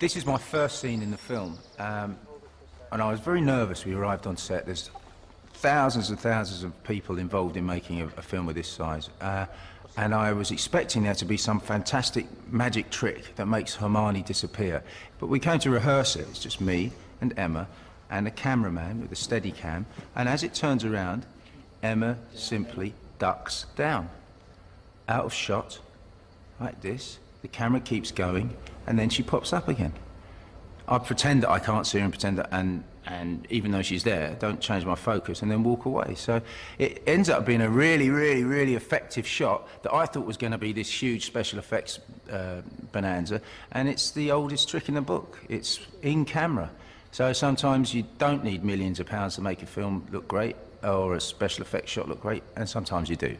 This is my first scene in the film, um, and I was very nervous. We arrived on set. There's thousands and thousands of people involved in making a, a film of this size. Uh, and I was expecting there to be some fantastic magic trick that makes Hermione disappear. But we came to rehearse it. It's just me and Emma and a cameraman with a steady cam. And as it turns around, Emma simply ducks down. Out of shot, like this. The camera keeps going, and then she pops up again. I pretend that I can't see her and pretend that, and, and even though she's there, don't change my focus and then walk away. So it ends up being a really, really, really effective shot that I thought was going to be this huge special effects uh, bonanza, and it's the oldest trick in the book. It's in camera. So sometimes you don't need millions of pounds to make a film look great or a special effects shot look great, and sometimes you do.